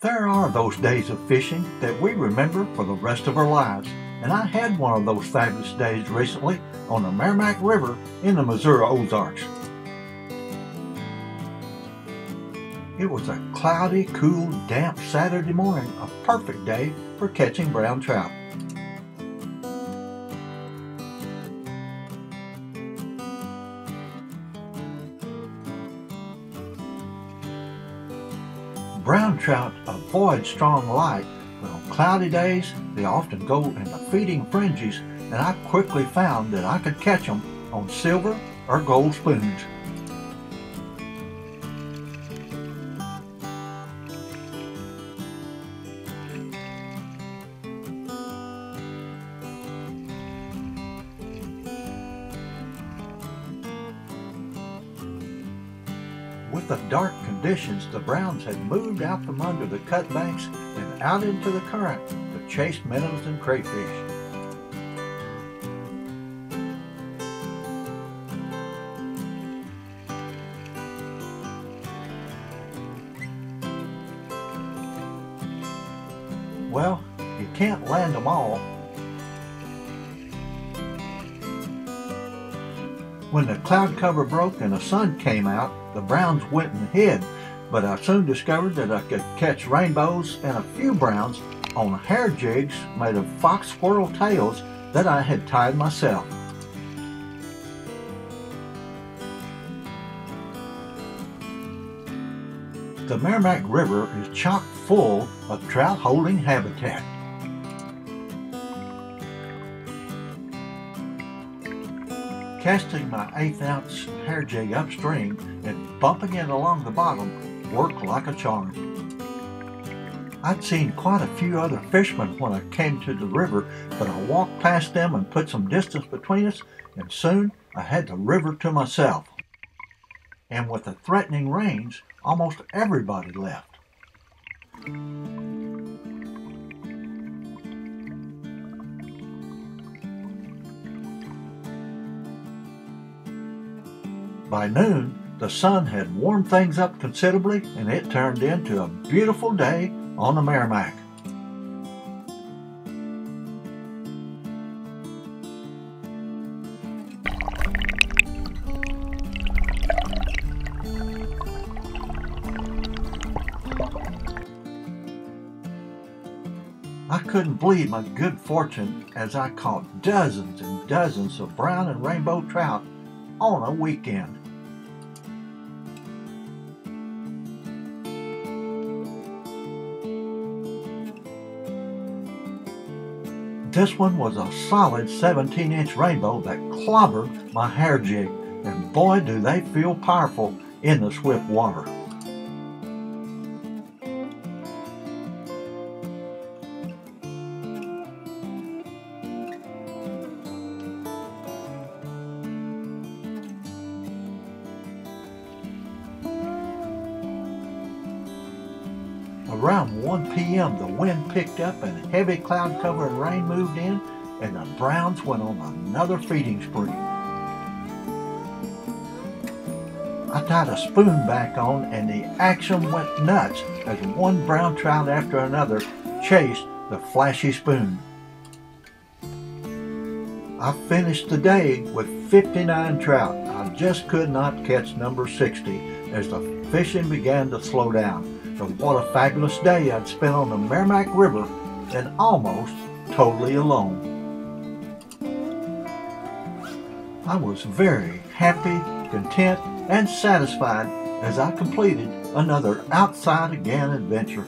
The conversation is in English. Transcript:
There are those days of fishing that we remember for the rest of our lives, and I had one of those fabulous days recently on the Meramec River in the Missouri Ozarks. It was a cloudy, cool, damp Saturday morning, a perfect day for catching brown trout. Brown trout avoid strong light, but on cloudy days they often go into feeding frenzies, and I quickly found that I could catch them on silver or gold spoons. With the dark conditions, the Browns had moved out from under the cut banks and out into the current to chase minnows and crayfish. Well, you can't land them all. When the cloud cover broke and the sun came out, the browns went and hid, but I soon discovered that I could catch rainbows and a few browns on hair jigs made of fox squirrel tails that I had tied myself. The Meramec River is chock full of trout holding habitat. Casting my eighth ounce hair jig upstream and bumping it along the bottom worked like a charm. I'd seen quite a few other fishermen when I came to the river, but I walked past them and put some distance between us, and soon I had the river to myself. And with the threatening rains, almost everybody left. By noon, the sun had warmed things up considerably and it turned into a beautiful day on the Meramec. I couldn't believe my good fortune as I caught dozens and dozens of brown and rainbow trout on a weekend. This one was a solid 17 inch rainbow that clobbered my hair jig, and boy do they feel powerful in the swift water. Around 1 p.m., the wind picked up and heavy cloud cover and rain moved in, and the Browns went on another feeding spree. I tied a spoon back on, and the action went nuts as one brown trout after another chased the flashy spoon. I finished the day with 59 trout. I just could not catch number 60 as the fishing began to slow down. But what a fabulous day I'd spent on the Meramec River and almost totally alone. I was very happy, content, and satisfied as I completed another Outside Again adventure.